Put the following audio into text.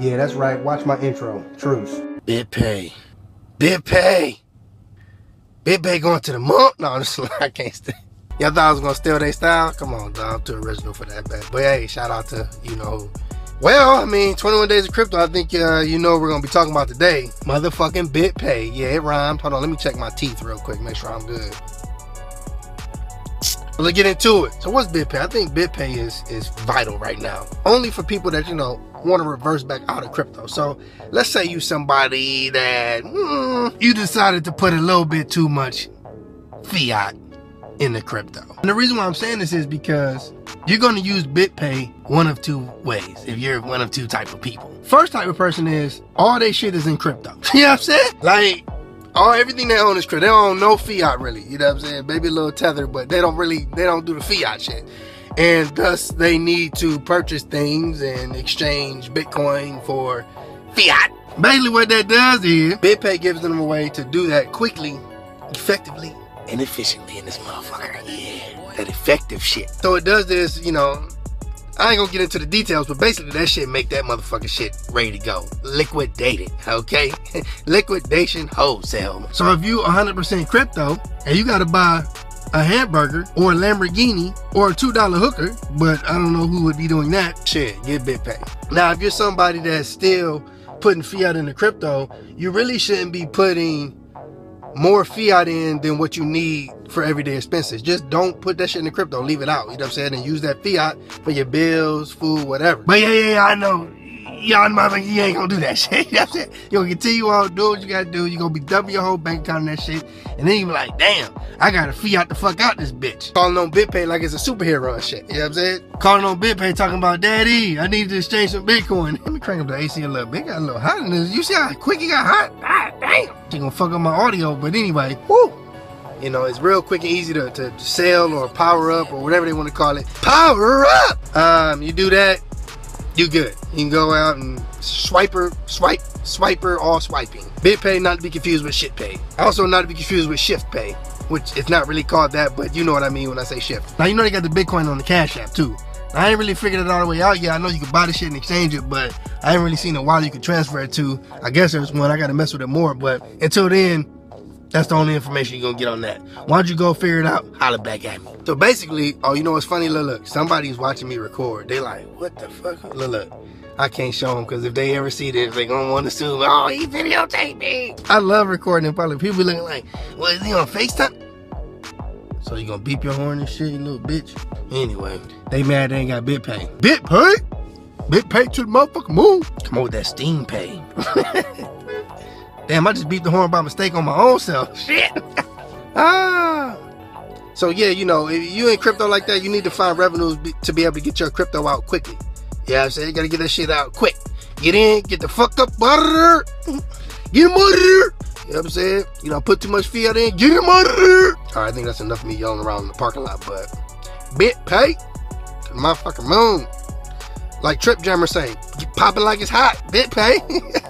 Yeah, that's right. Watch my intro. Truce. BitPay. BitPay. BitPay going to the moon. No, just I can't stay. Y'all thought I was gonna steal their style? Come on, dog. I'm too original for that, bad. But hey, shout out to you know. Well, I mean, 21 days of crypto. I think uh, you know we're gonna be talking about today. Motherfucking BitPay. Yeah, it rhymed. Hold on, let me check my teeth real quick. Make sure I'm good. Let's get into it. So what's BitPay? I think BitPay is is vital right now. Only for people that you know want to reverse back out of crypto. So let's say you somebody that mm, you decided to put a little bit too much fiat in the crypto. And the reason why I'm saying this is because you're going to use BitPay one of two ways if you're one of two type of people. First type of person is all they shit is in crypto. you know what I'm saying? Like all everything they own is crypto. They don't own no fiat really. You know what I'm saying? Maybe a little tether, but they don't really they don't do the fiat shit. And thus they need to purchase things and exchange Bitcoin for fiat. Basically what that does is BitPay gives them a way to do that quickly, effectively, and efficiently in this motherfucker. Yeah, that effective shit. So it does this, you know, I ain't gonna get into the details, but basically that shit make that motherfucking shit ready to go. Liquidated, okay? Liquidation wholesale. So if you 100% crypto and you gotta buy a hamburger or a Lamborghini or a $2 hooker, but I don't know who would be doing that, shit, get BitPay. Now, if you're somebody that's still putting fiat into crypto, you really shouldn't be putting more fiat in than what you need for everyday expenses. Just don't put that shit in the crypto. Leave it out. You know what I'm saying? And use that fiat for your bills, food, whatever. But yeah, yeah, yeah, I know. Y'all motherfucker, you ain't gonna do that shit. you know what I'm saying? You're gonna continue on do what you gotta do. You're gonna be dumping your whole bank account and that shit. And then you be like, damn, I gotta fiat the fuck out this bitch. Calling on BitPay like it's a superhero and shit. You know what I'm saying? Calling on BitPay talking about, Daddy, I need to exchange some Bitcoin. Let me crank up the AC a little bit. It got a little hot in this. You see how quick it got hot? Ah, damn. She gonna fuck up my audio, but anyway, whoo. You know, it's real quick and easy to, to sell or power up or whatever they want to call it. Power up! Um, you do that, you good. You can go out and swiper, swipe, swiper, all swiping. BitPay not to be confused with ShitPay. Also not to be confused with ShiftPay, which it's not really called that, but you know what I mean when I say Shift. Now you know they got the Bitcoin on the Cash App too. I ain't really figured it all the way out yet. I know you can buy the shit and exchange it, but I ain't really seen a wallet you can transfer it to. I guess there's one. I gotta mess with it more, but until then, that's the only information you're gonna get on that. Why don't you go figure it out? Holler back at me. So basically, oh, you know what's funny? Look, look, somebody's watching me record. They like, what the fuck? Look, look. I can't show them because if they ever see this, they gonna want to assume, oh, he videotaped me. I love recording in public. People be looking like, what is he on FaceTime? So you gonna beep your horn and shit, you little bitch? Anyway, they mad they ain't got BitPay. Bit pay? BitPay to the motherfucking moon. Come on with that Steam Pay. Damn, I just beat the horn by mistake on my own self. Shit. ah. So yeah, you know, if you in crypto like that, you need to find revenues to be able to get your crypto out quickly. Yeah, I'm saying you gotta get that shit out quick. Get in, get the fuck up butter. Get him out of. You know what I'm saying? You know, put too much fiat in, get him out of. All right, I think that's enough of me yelling around in the parking lot, but bit pay to the motherfucking moon. Like Trip Jammer say, pop it like it's hot, BitPay.